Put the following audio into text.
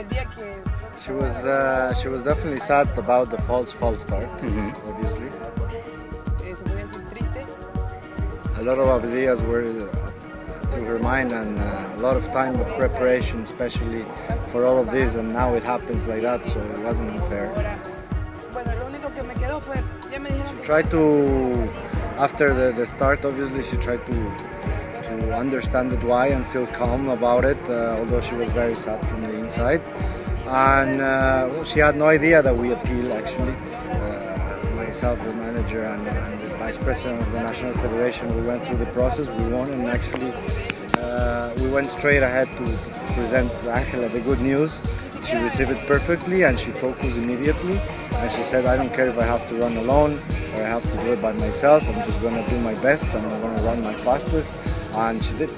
el día que She was uh, she was definitely sad about the false false start, obviously. se podría decir triste, A lot of ideas were uh, through her mind and uh, a lot of time of preparation, especially for all of this. And now it happens like that, so it wasn't unfair. ahora, bueno, lo único que me quedó fue, ya me dijeron She tried to, after the, the start, obviously she tried to to understand it why and feel calm about it, uh, although she was very sad from the inside. And uh, she had no idea that we appeal actually. Uh, myself, the manager, and, and the vice president of the national federation, we went through the process. We won, and actually uh, we went straight ahead to, to present Angela the good news. She received it perfectly, and she focused immediately. And she said, "I don't care if I have to run alone or I have to do it by myself. I'm just going to do my best, and I'm going to run my fastest." And she did.